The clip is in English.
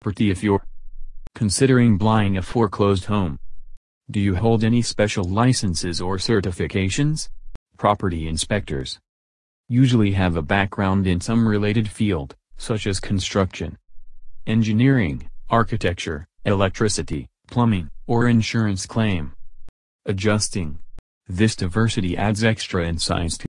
property if you're considering buying a foreclosed home. Do you hold any special licenses or certifications? Property inspectors usually have a background in some related field, such as construction, engineering, architecture, electricity, plumbing, or insurance claim. Adjusting. This diversity adds extra insights to